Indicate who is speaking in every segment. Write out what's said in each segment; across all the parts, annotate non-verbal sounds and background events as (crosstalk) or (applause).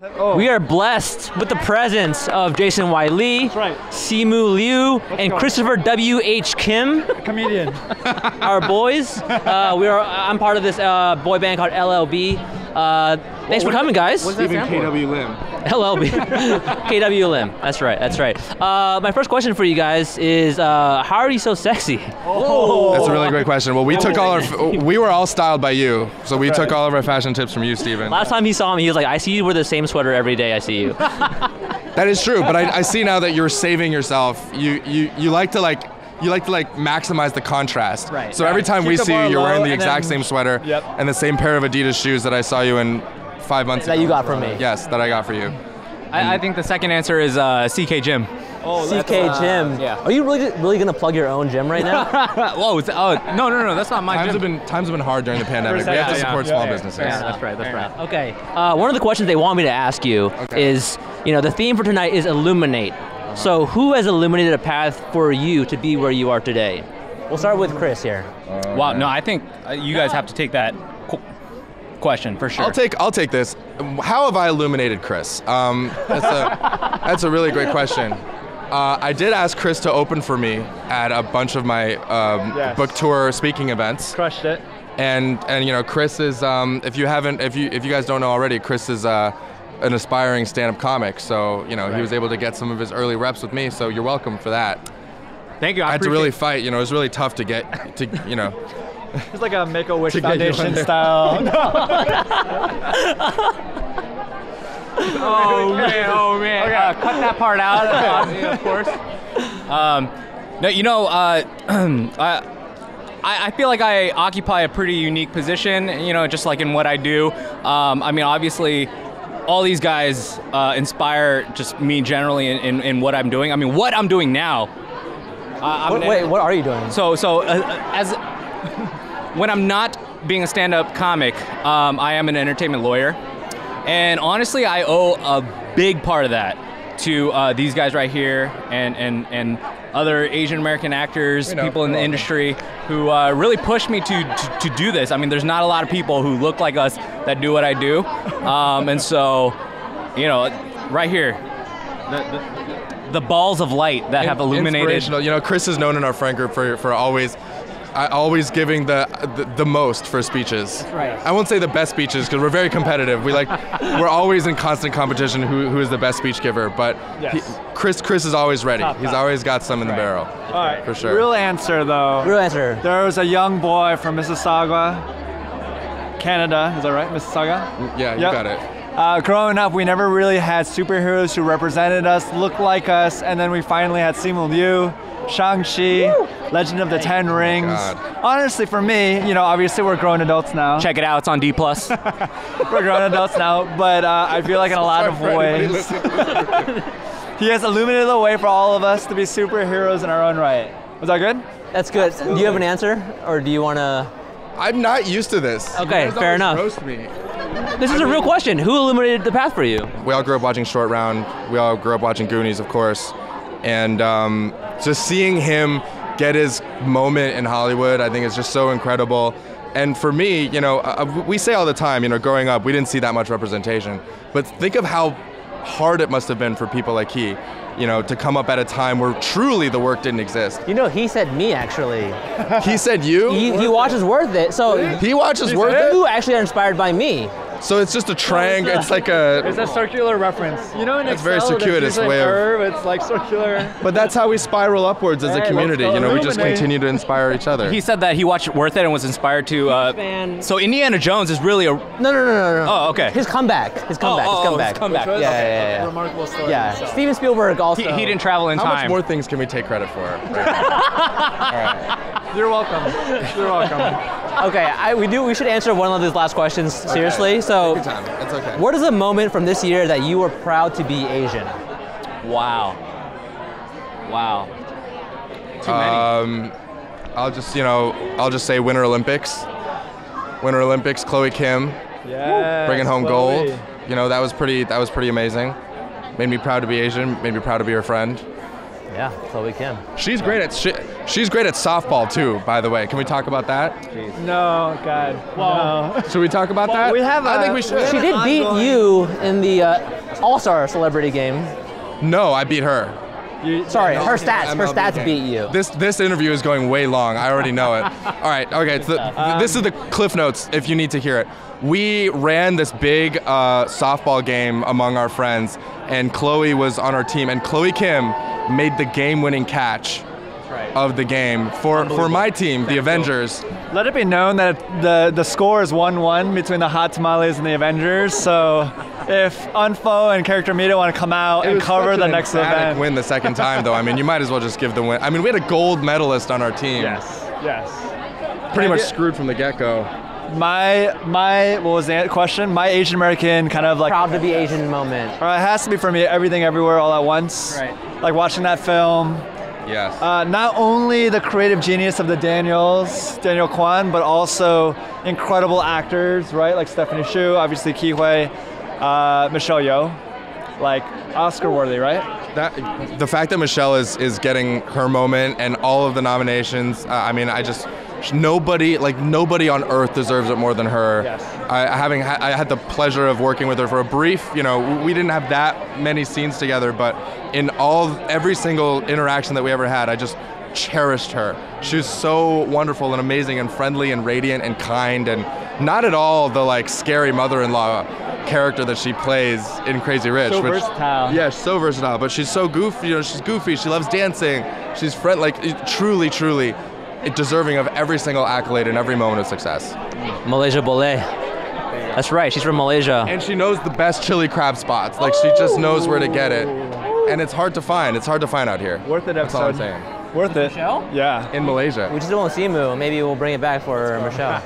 Speaker 1: We are blessed with the presence of Jason Y. Lee,
Speaker 2: right.
Speaker 1: Simu Liu, and
Speaker 2: go.
Speaker 1: Christopher W. H. Kim,
Speaker 2: Comedian. (laughs)
Speaker 1: our boys. Uh, we are. I'm part of this uh, boy band called LLB. Uh, thanks for coming, guys.
Speaker 3: Steven KW Lim.
Speaker 1: LLB. (laughs) KW Lim. That's right. That's right. Uh, my first question for you guys is, uh, how are you so sexy?
Speaker 3: That's a really great question. Well, we took all our, we were all styled by you, so we took all of our fashion tips from you, Steven.
Speaker 1: Last time he saw me, he was like, "I see you wear the same sweater every day. I see you." (laughs)
Speaker 3: That is true, but I, I see now that you're saving yourself. You you you like to like. You like to like maximize the contrast.
Speaker 2: Right.
Speaker 3: So every time
Speaker 2: Keep
Speaker 3: we see you, you're wearing the exact
Speaker 2: then-
Speaker 3: same sweater
Speaker 2: Yep.
Speaker 3: and the same pair of Adidas shoes that I saw you in five months
Speaker 1: That
Speaker 3: ago.
Speaker 1: you got from me.
Speaker 3: Yes, that I got for you.
Speaker 4: I, I think the second answer is uh, CK Gym.
Speaker 1: Oh, CK Gym.
Speaker 4: yeah.
Speaker 1: Are you really really gonna plug your own gym right now? (laughs)
Speaker 4: Whoa, it's, oh no no no, that's not my
Speaker 3: Times have been times have been hard during the pandemic. We have to support
Speaker 2: yeah,
Speaker 3: small
Speaker 2: yeah.
Speaker 3: businesses.
Speaker 4: yeah, that's right, that's right.
Speaker 1: okay. Uh, one of the questions they want me to ask you
Speaker 3: Okay.
Speaker 1: is, you know, the theme for tonight is illuminate. So who has illuminated a path for you to be where you are today? We'll start with Chris here.
Speaker 4: Wow, no, I think uh, you guys have to take that qu- question for sure.
Speaker 3: I'll take I'll take this. How have I illuminated Chris? Um, that's a that's a really great question. Uh, I did ask Chris to open for me at a bunch of my um,
Speaker 2: Yes.
Speaker 3: book tour speaking events,
Speaker 2: Crushed it.
Speaker 3: and and you know Chris is um, if you haven't if you if you guys don't know already, Chris is uh, an aspiring stand-up comic. So you know he was able to get some of his early reps with me. So you're welcome for that.
Speaker 4: Thank you. I,
Speaker 3: I had to really fight. You know it was really tough to get to you know.
Speaker 2: It's like a Make a Wish
Speaker 3: To get you
Speaker 2: Foundation
Speaker 3: under.
Speaker 2: style. (laughs)
Speaker 4: Oh man, oh man. Uh, cut that part out, (laughs) of course. Um, no, you know, uh, (clears throat) I, I I feel like I occupy a pretty unique position. You know, just like in what I do. Um, I mean, obviously. All these guys uh, inspire just me generally in, in, in what I'm doing. I mean, what I'm doing now. Uh, I'm
Speaker 1: What,
Speaker 4: an-
Speaker 1: wait, what are you doing?
Speaker 4: so so uh, as when I'm not being a stand-up comic, um, I am an entertainment lawyer, and honestly, I owe a big part of that to uh, these guys right here and and and other Asian American actors, people in the industry who uh, really pushed me to, to to do this. I mean, there's not a lot of people who look like us that do what I do, um, and so you know, right here. The, the, the balls of light that have illuminated
Speaker 3: You know, Chris is known in our friend group for, for always, I always giving the, the the most for speeches.
Speaker 1: right.
Speaker 3: I won't say the best speeches because we're very competitive. We like, (laughs) we're always in constant competition. Who, who is the best speech giver? But
Speaker 2: Yes.
Speaker 3: he, Chris Chris is always ready.
Speaker 2: Top,
Speaker 3: He's
Speaker 2: top.
Speaker 3: always got some in the barrel.
Speaker 2: All right.
Speaker 3: For sure.
Speaker 2: Real answer though.
Speaker 1: Real answer.
Speaker 2: There was a young boy from Mississauga, Canada. Is that right? Mississauga?
Speaker 3: Yeah, you
Speaker 2: Yep.
Speaker 3: got it.
Speaker 2: Uh, growing up, we never really had superheroes who represented us, looked like us, and then we finally had Simu Liu, Shang-Chi, Legend of the Ten Rings.
Speaker 3: God.
Speaker 2: Honestly, for me, you know, obviously we're grown adults now.
Speaker 4: Check it out. It's on D plus. (laughs)
Speaker 2: We're grown adults now, but uh, I feel like in a lot of ways, (laughs) he has illuminated the way for all of us to be superheroes in our own right. Was that good?
Speaker 1: That's good. Do you have an answer, or do you want to?
Speaker 3: I'm not used to this. You
Speaker 1: Okay,
Speaker 3: guys
Speaker 1: fair enough.
Speaker 3: Roast me.
Speaker 1: This is a real question. Who illuminated the path for you?
Speaker 3: We all grew up watching Short Round. We all grew up watching Goonies, of course. And um, just seeing him get his moment in Hollywood, I think is just so incredible. And for me, you know, uh, we say all the time, you know, growing up, we didn't see that much representation. But think of how hard it must have been for people like he, you know, to come up at a time where truly the work didn't exist.
Speaker 1: You know, he said me actually.
Speaker 3: He said you.
Speaker 1: He, he watches Worth It, so
Speaker 3: He watches Worth It.
Speaker 1: you actually are inspired by me.
Speaker 3: So it's just a triangle. It's like a.
Speaker 2: It's a circular reference. You know, in
Speaker 3: That's very
Speaker 2: Excel, there's
Speaker 3: circuitous
Speaker 2: usually
Speaker 3: way of-
Speaker 2: curve, It's like circular.
Speaker 3: But that's how we spiral upwards as a community. You know, we just continue to inspire each other.
Speaker 4: he said that he watched Worth It and was inspired to. Uh, so Indiana Jones is really a.
Speaker 1: No, no, no, no, no.
Speaker 4: Oh, okay.
Speaker 1: His comeback. His comeback.
Speaker 4: oh,
Speaker 1: his
Speaker 4: his
Speaker 1: comeback.
Speaker 4: comeback.
Speaker 1: Yeah,
Speaker 4: Which
Speaker 1: yeah, yeah, yeah.
Speaker 2: Remarkable story.
Speaker 1: Yeah.
Speaker 2: so.
Speaker 1: Steven Spielberg also.
Speaker 4: He, he didn't travel in
Speaker 3: How
Speaker 4: time.
Speaker 3: much more things can we take credit for? (laughs)
Speaker 2: You're welcome. You're welcome.
Speaker 1: Okay, I, we do. We should answer one of these last questions seriously. So,
Speaker 3: Good time. It's okay.
Speaker 1: what is a moment from this year that you were proud to be Asian?
Speaker 4: Wow. Wow. Too many.
Speaker 3: Um, I'll just, you know, I'll just say Winter Olympics. Winter Olympics, Chloe Kim
Speaker 2: Yeah.
Speaker 3: bringing home gold. You know, that was pretty. That was pretty amazing. Made me proud to be Asian. Made me proud to be her friend.
Speaker 1: Yeah, Chloe Kim.
Speaker 3: She's great at she, she's great at softball too. By the way, can we talk about that? Jeez.
Speaker 2: No, God. Well, (laughs)
Speaker 3: Should we talk about that?
Speaker 2: we have
Speaker 3: I
Speaker 2: a-
Speaker 3: think we should.
Speaker 1: She did beat you in the uh, All Star Celebrity game.
Speaker 3: No, I beat her.
Speaker 2: You,
Speaker 1: Sorry, her stats. Her stats
Speaker 3: game.
Speaker 1: beat you.
Speaker 3: This this interview is going way long. I already know it. (laughs) All right. Okay. So the, this is the cliff notes. If you need to hear it, we ran this big uh, softball game among our friends, and Chloe was on our team, and Chloe Kim made the game-winning catch of the game for for my team, the Avengers.
Speaker 2: Let it be known that the the score is 1-1 between the Hot Tamales and the Avengers. So if Unfo and Character Media want to come out
Speaker 3: It
Speaker 2: and cover the
Speaker 3: an
Speaker 2: next event.
Speaker 3: win the second time, though. I mean, you might as well just give the win. I mean, we had a gold medalist on our team.
Speaker 2: Yes. Yes.
Speaker 3: Pretty much
Speaker 2: Yeah.
Speaker 3: screwed from the get-go.
Speaker 2: My my what was the question? My Asian American kind of like
Speaker 1: Proud to be Asian moment.
Speaker 2: or it has to be for me everything everywhere all at once.
Speaker 1: Right.
Speaker 2: Like watching that film.
Speaker 3: Yes.
Speaker 2: Uh, not only the creative genius of the Daniels, Daniel Kwan, but also incredible actors, right? Like Stephanie Hsu, obviously Ke Huy, uh, Michelle Yeoh, like Oscar worthy, right?
Speaker 3: that the fact that Michelle is is getting her moment and all of the nominations. Uh, I mean, I just nobody like nobody on earth deserves it more than her.
Speaker 2: Yes.
Speaker 3: I having ha- I had the pleasure of working with her for a brief. You know, we didn't have that many scenes together, but in all every single interaction that we ever had, I just cherished her. She was so wonderful and amazing and friendly and radiant and kind and not at all the like scary mother-in-law character that she plays in Crazy Rich.
Speaker 2: So
Speaker 3: which-
Speaker 2: versatile.
Speaker 3: Yeah, so versatile, but she's so goofy. You know, she's goofy. She loves dancing. She's friend, like truly, truly, deserving of every single accolade and every moment of success.
Speaker 1: Malaysia Boleh. That's right. She's from Malaysia.
Speaker 3: And she knows the best chili crab spots. Like she just knows where to get it, and it's hard to find. It's hard to find out here.
Speaker 2: Worth it
Speaker 3: That's all I'm saying.
Speaker 2: Worth it.
Speaker 1: Michelle?
Speaker 2: Yeah.
Speaker 3: In Malaysia.
Speaker 1: We just don't see Simu. Maybe we'll bring it back for Michelle.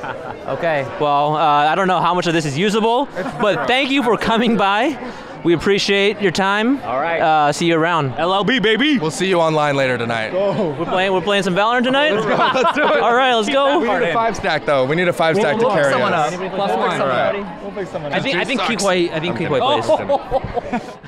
Speaker 1: (laughs) okay. Well, uh, I don't know how much of this is usable, but thank you for coming by. We appreciate your time.
Speaker 4: All right.
Speaker 1: Uh, see you around.
Speaker 4: LLB baby.
Speaker 3: We'll see you online later tonight. Go.
Speaker 1: We're playing. We're playing some Valorant tonight. Let's go.
Speaker 3: Let's do it.
Speaker 1: All right. Let's go.
Speaker 3: We need a five stack though. We need a five stack to
Speaker 2: we'll pick
Speaker 3: carry
Speaker 2: someone
Speaker 3: us.
Speaker 2: up.
Speaker 1: Plus one.
Speaker 2: We'll pick someone
Speaker 1: I think. I think Kikoi. I think Kikoi plays. (laughs)